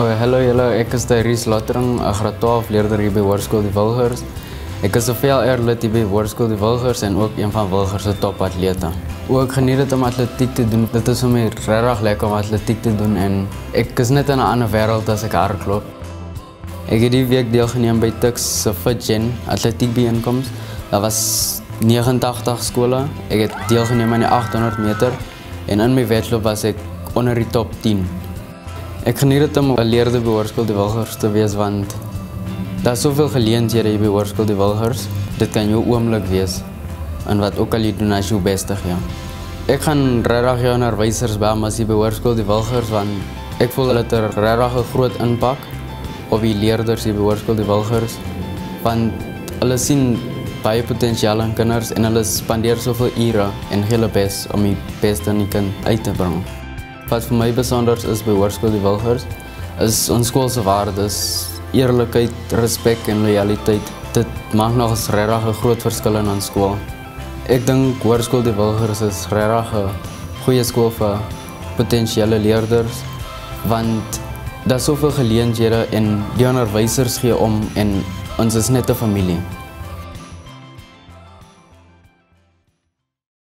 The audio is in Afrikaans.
Oh, hallo julle, ek is Dries Lattering, 'n graad 12 leerder hier by Hoërskool Die Wilgers. Ek is 'n VLR lid hier by Hoërskool Die Wilgers en ook een van Wilgers se topatlete. Ook geniet dit om atletiek te doen. Dit is vir my regtig lekker om atletiek te doen en ek is net in 'n ander wêreld as ek hardloop. Ek het die week deelgeneem by Tux se FitGen atletiek byeenkoms. Daar was 89 skole. Ek het deelgeneem aan die 800 meter en in my wedloop was ek onder die top 10. Ek geniet dit om 'n leerder by Hoërskool Die Wilgers te wees want daar is soveel geleenthede hier by Hoërskool Die Wilgers. Dit kan jou oomblik wees en wat ook al jy doen as jou beste gee. Ek gaan regtig jou onderwysers baie as jy by Hoërskool Die Wilgers want ek voel hulle het 'n regtig 'n groot impak op die leerders hier by Hoërskool Die Wilgers want hulle sien baie potensiaal in kinders en hulle spandeer soveel ure en hulle bes om die beste in die kind uit te bring. Wat vir my besonder is by Hoërskool Die Wilgers is ons skool se waardes, eerlikheid, respek en lojaliteit. Dit maak nog 'n regtig 'n groot verskil in ons skool. Ek dink Hoërskool Die Wilgers is regtig 'n goeie skool vir potensiële leerders want daar's soveel geleenthede en die onderwysers gee om en ons is net 'n familie.